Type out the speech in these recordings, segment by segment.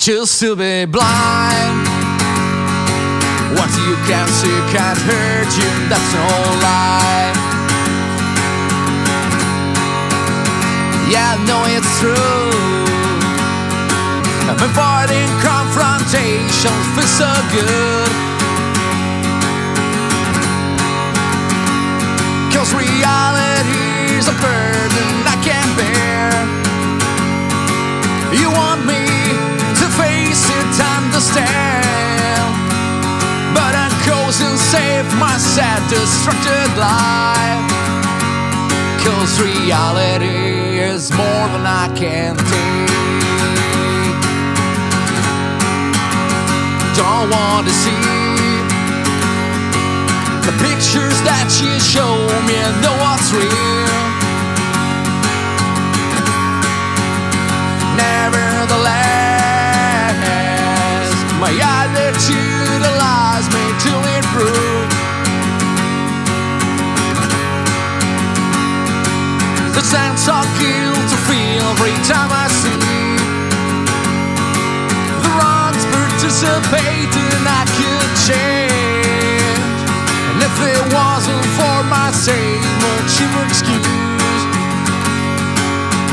choose to be blind. What you can see can't hurt you, that's no lie. Yeah, I know it's true. Avoiding confrontation feels so good. Save my sad, destructed life. Cause reality is more than I can take. Don't want to see the pictures that you show me know what's real. Nevertheless, my attitude allows improve. The sense of guilt to feel every time I see the wrongs participating I could change. And if it wasn't for my sake, won't you excuse?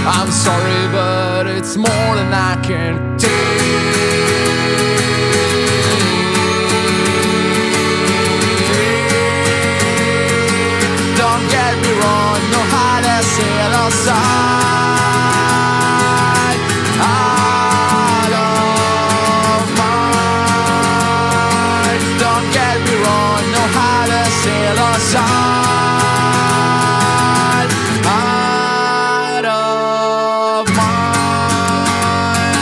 I'm sorry, but it's more than I can take. Out of mind. Don't get me wrong, know how to. Out of mind.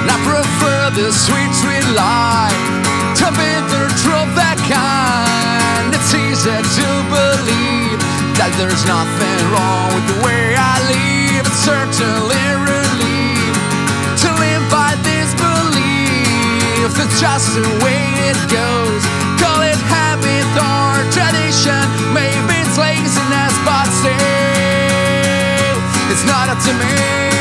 And I prefer the sweet, sweet life that there's nothing wrong with the way I live. It's certainly relief to live by this belief. It's just the way it goes. Call it habit or tradition. Maybe it's laziness, but still, it's not up to me.